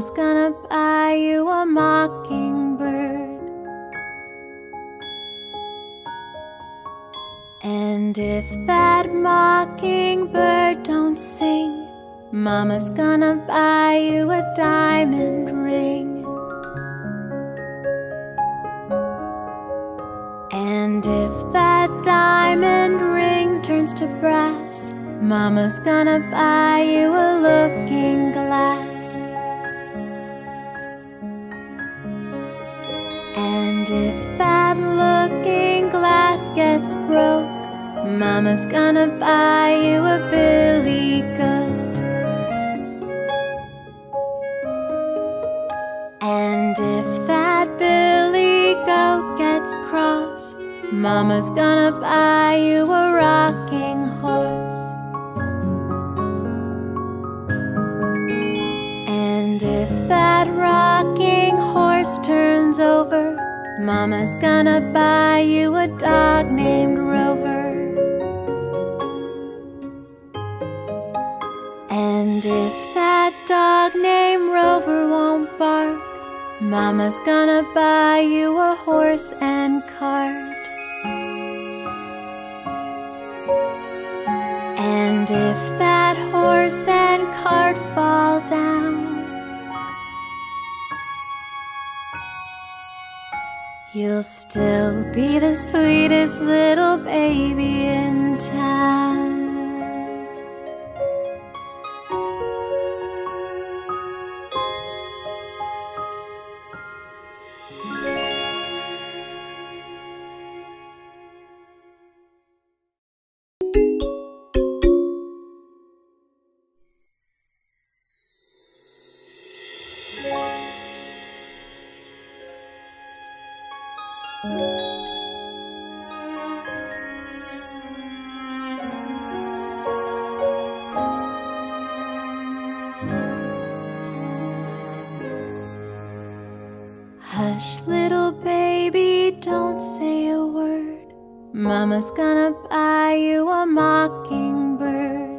Mama's gonna buy you a mockingbird. And if that mockingbird don't sing, Mama's gonna buy you a diamond ring. And if that diamond ring turns to brass, Mama's gonna buy you a looking glass. Mama's gonna buy you a billy goat. And if that billy goat gets cross, Mama's gonna buy you a rocking horse. And if that rocking horse turns over, Mama's gonna buy you a dog named Rover. And if that dog named Rover won't bark, Mama's gonna buy you a horse and cart. And if that horse and cart fall down, You'll still be the sweetest little baby in town. Mama's gonna buy you a mockingbird.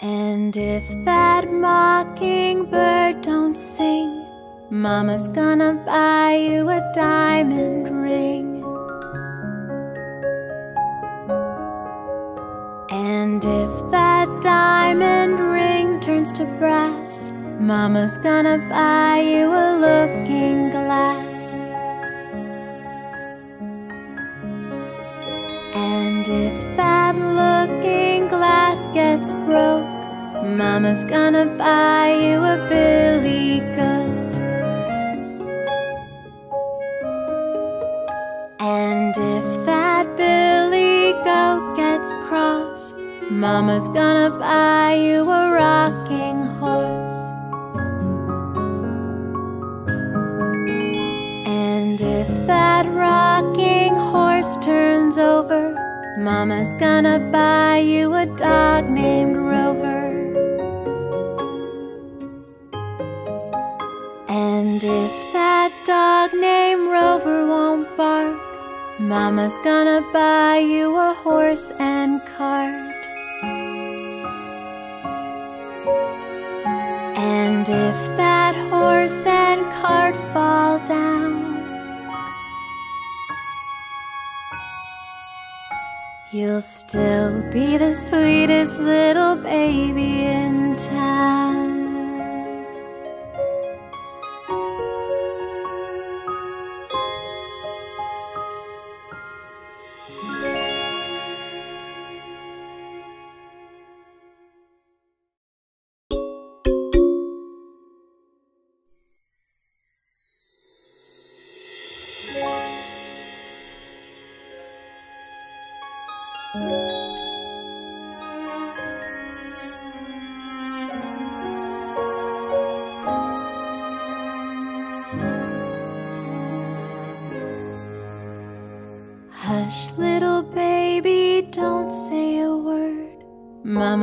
And if that mockingbird don't sing, Mama's gonna buy you a diamond ring. And if that diamond ring turns to brass, Mama's gonna buy you a looking glass. Looking glass gets broke, Mama's gonna buy you a billy goat. And if that billy goat gets cross, Mama's gonna buy you a rocking Mama's gonna buy you a dog named Rover. And if that dog named Rover won't bark, Mama's gonna buy you a horse and cart. And if that horse and cart fall down, You'll still be the sweetest little baby in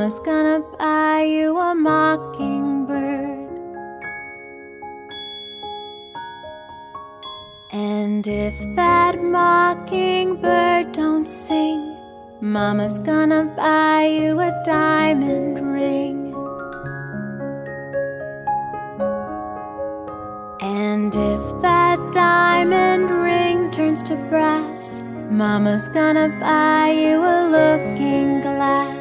Mama's gonna buy you a mockingbird. And if that mockingbird don't sing, Mama's gonna buy you a diamond ring. And if that diamond ring turns to brass, Mama's gonna buy you a looking glass.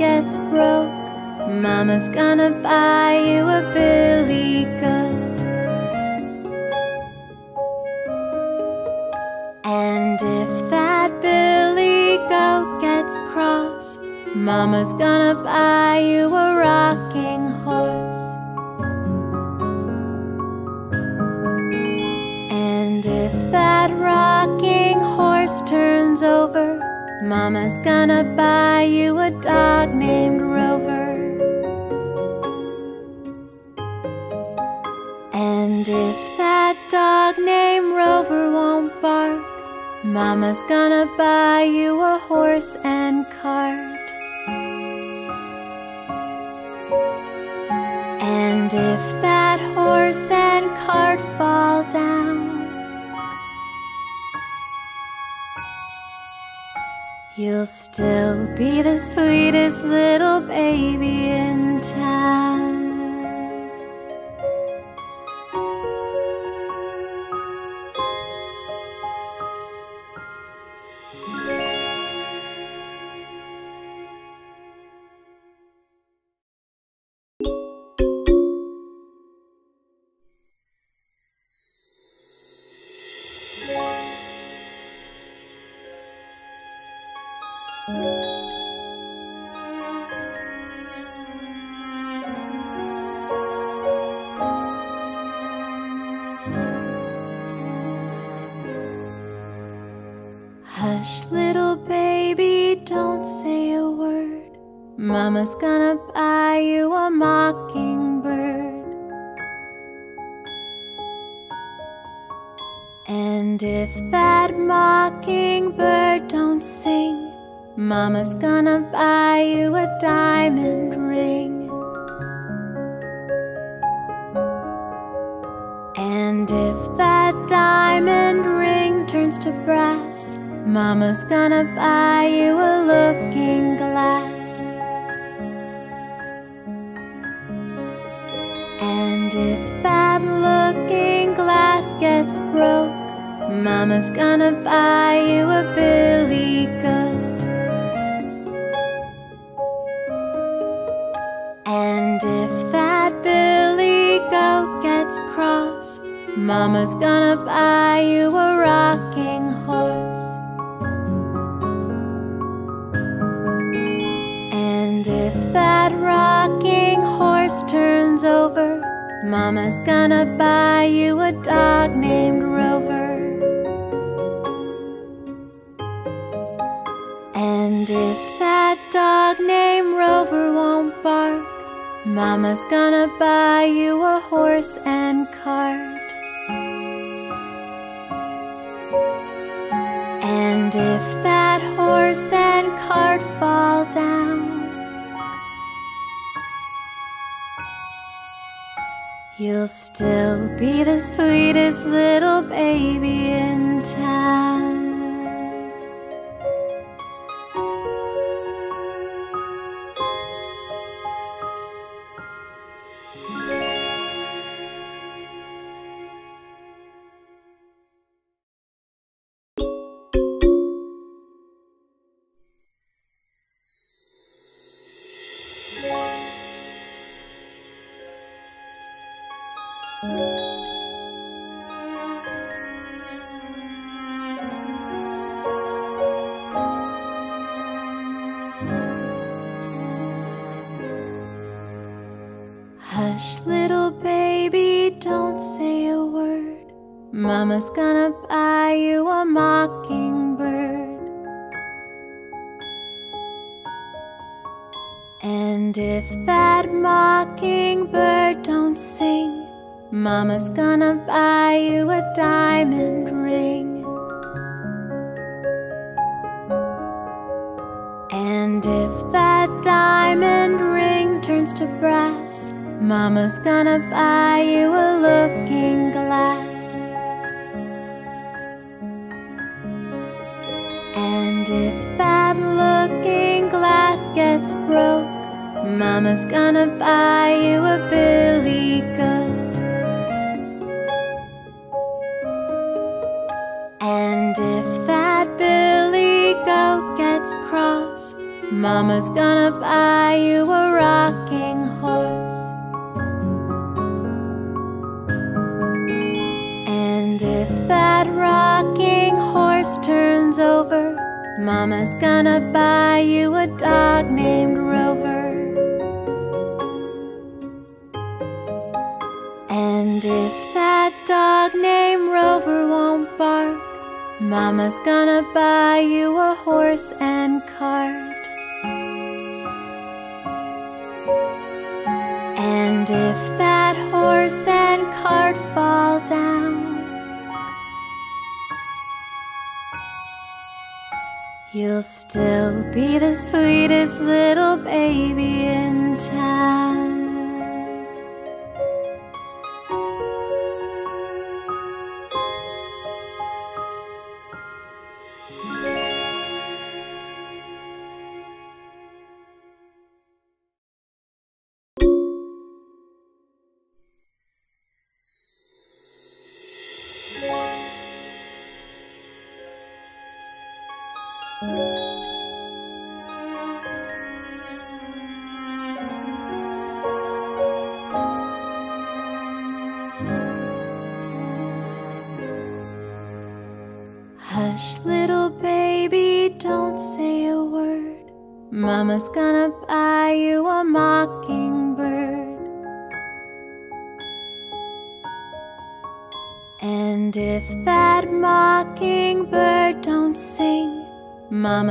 Gets broke, Mama's gonna buy you a billy goat. And if that billy goat gets cross, Mama's gonna buy you a rocking horse. Mama's gonna buy you a dog named Rover. And if that dog named Rover won't bark, Mama's gonna buy you a horse and cart. And if that horse and cart fall down, You'll still be the sweetest little baby in town. Hush, little baby, don't say a word. Mama's gonna buy you a mockingbird. And if that mockingbird don't sing, Mama's gonna buy you a diamond ring. And if that diamond ring turns to brass, Mama's gonna buy you a looking glass. And if that looking glass gets broke, Mama's gonna buy you a billy goat. And if that billy goat gets cross, Mama's gonna buy you a rocking Mama's gonna buy you a dog named Rover. And if that dog named Rover won't bark, Mama's gonna buy you a horse and cart. And if that horse and cart fall You'll still be the sweetest little baby in town. Mama's gonna buy you a mockingbird. And if that mockingbird don't sing, Mama's gonna buy you a diamond ring. And if that diamond ring turns to brass, Mama's gonna buy you a looking glass. Broke, Mama's gonna buy you a billy goat. And if that billy goat gets cross, Mama's gonna buy you a rocking horse. And if that rocking horse turns over, Mama's gonna buy you a dog named Rover. And if that dog named Rover won't bark, Mama's gonna buy you a horse and cart. And if that horse and cart fall down, you'll still be the sweetest little baby in town. Hush, little baby, don't say a word. Mama's gonna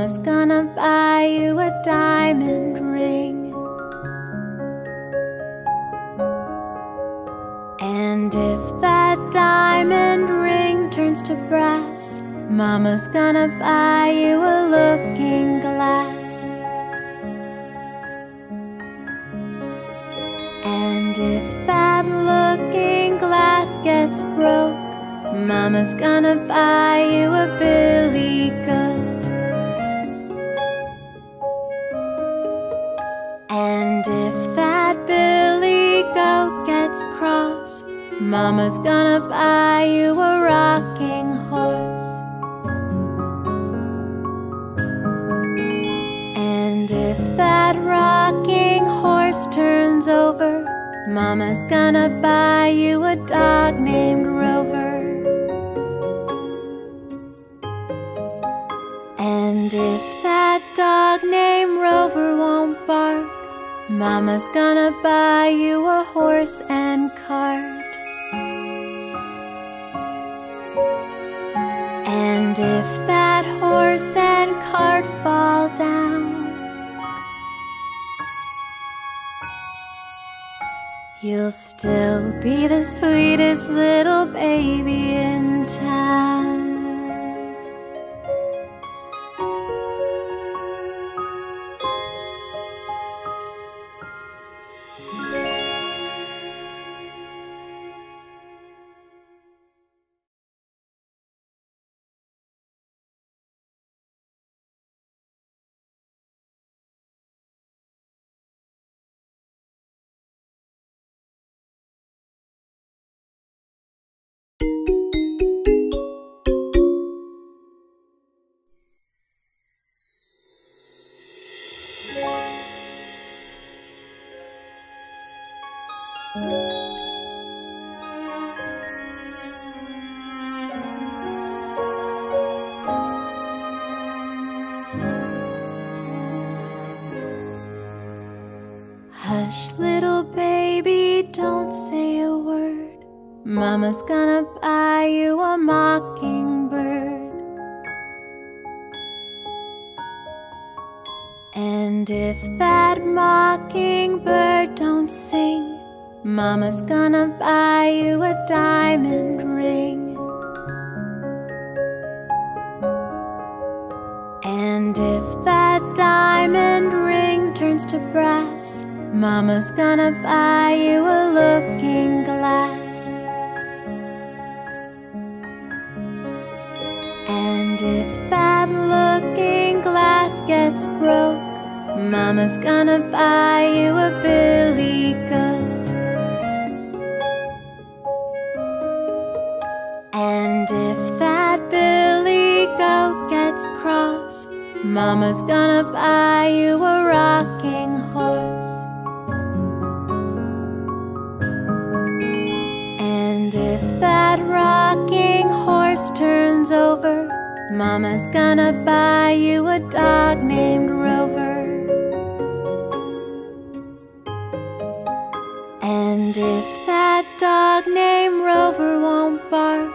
Mama's gonna buy you a diamond ring. And if that diamond ring turns to brass, Mama's gonna buy you a looking glass. And if that looking glass gets broke, Mama's gonna buy you a billy goat. Mama's gonna buy you a rocking horse. And if that rocking horse turns over, Mama's gonna buy you a dog named Rover. And if that dog named Rover won't bark, Mama's gonna buy you a horse and cart. You'll still be the sweetest little baby in town. Mockingbird. And if that mockingbird don't sing, Mama's gonna buy you a diamond ring. And if that diamond ring turns to brass, Mama's gonna buy you a looking glass. Broke, Mama's gonna buy you a billy goat. And if that billy goat gets cross, Mama's gonna buy you a rocking horse. And if that rocking horse turns over, Mama's gonna buy you a dog named And if that dog named Rover won't bark,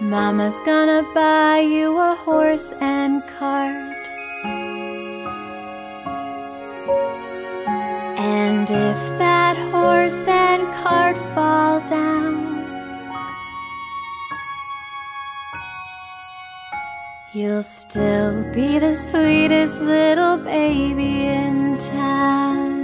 Mama's gonna buy you a horse and cart. And if that horse and cart fall down, You'll still be the sweetest little baby in town.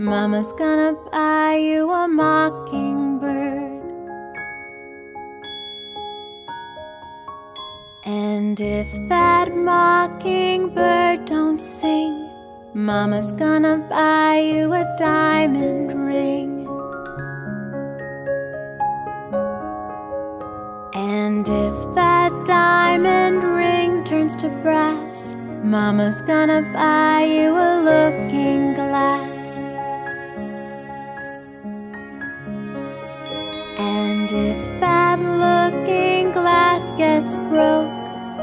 Mama's gonna buy you a mockingbird. And if that mockingbird don't sing, Mama's gonna buy you a diamond ring. And if that diamond ring turns to brass, Mama's gonna buy you a looking glass. Looking glass gets broke,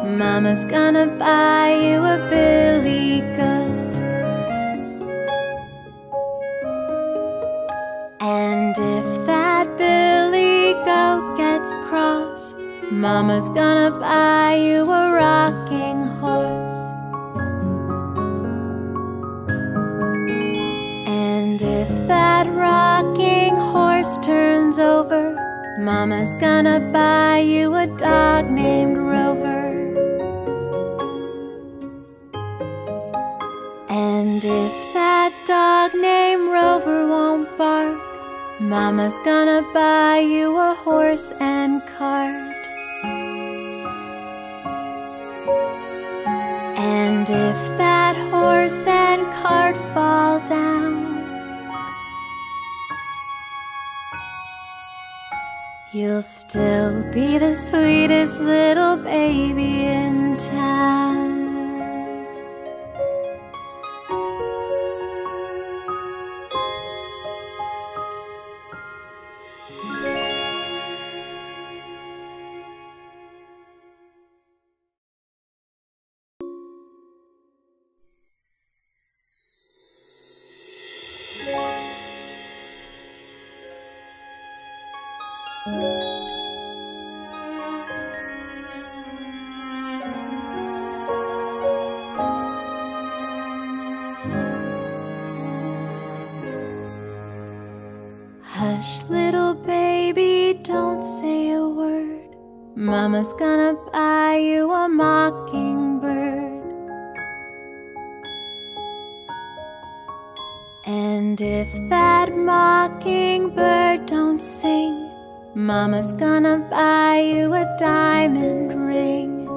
Mama's gonna buy you a billy goat. And if that billy goat gets cross, Mama's gonna buy you a Mama's gonna buy you a dog named Rover. And if that dog named Rover won't bark, Mama's gonna buy you a horse and You'll still be the sweetest little baby in town. Hush, little baby, don't say a word. Mama's gonna buy you a mockingbird. And if that mockingbird don't sing, Mama's gonna buy you a diamond ring.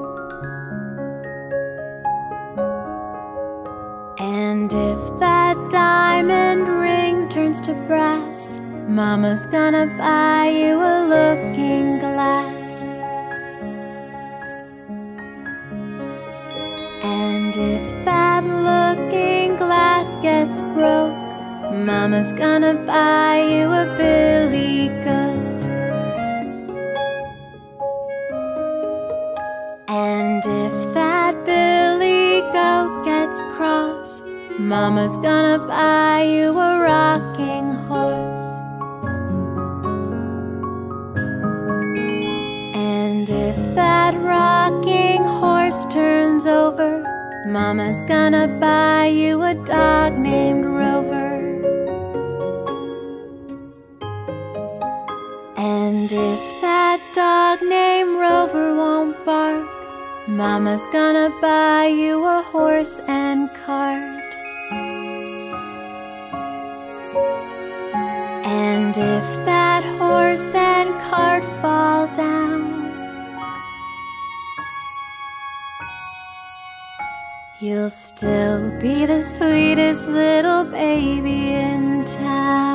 And if that diamond ring turns to brass, Mama's gonna buy you a looking glass. And if that looking glass gets broke Mama's gonna buy you a billy goat. And if that billy goat gets cross Mama's gonna buy you a rocking turns over, Mama's gonna buy you a dog named Rover. And if that dog named Rover won't bark, Mama's gonna buy you a horse and cart. And if that horse and cart you'll still be the sweetest little baby in town.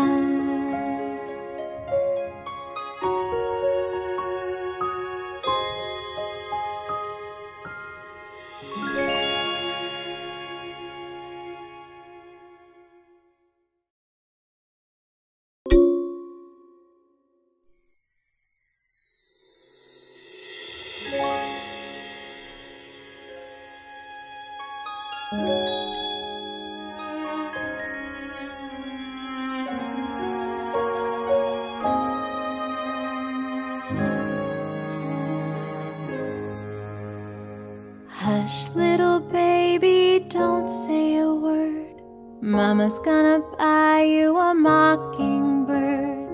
Hush, little baby, don't say a word. Mama's gonna buy you a mockingbird.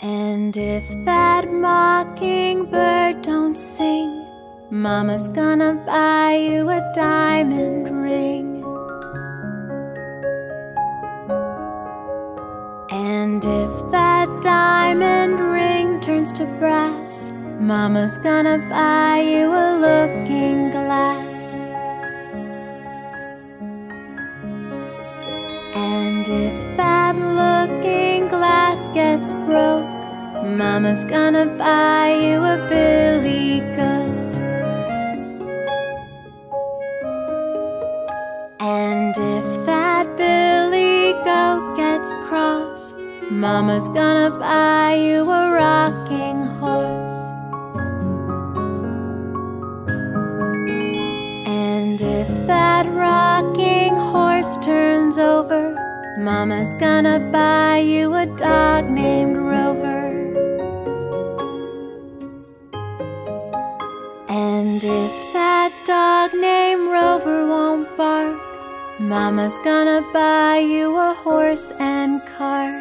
And if that mockingbird Mama's gonna buy you a diamond ring. And if that diamond ring turns to brass, Mama's gonna buy you a looking glass. And if that looking glass gets broke, Mama's gonna buy you a billy goat. If that billy goat gets cross, Mama's gonna buy you a rocking horse. And if that rocking horse turns over, Mama's gonna buy you a dog named Rover. And if that dog named Rover won't bark, Mama's gonna buy you a horse and cart.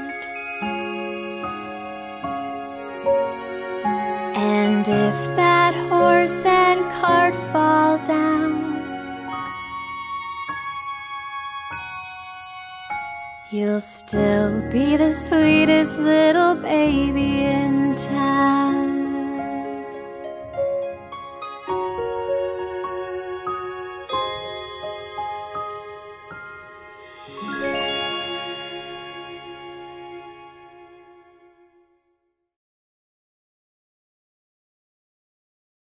And if that horse and cart fall down, you'll still be the sweetest little baby in town.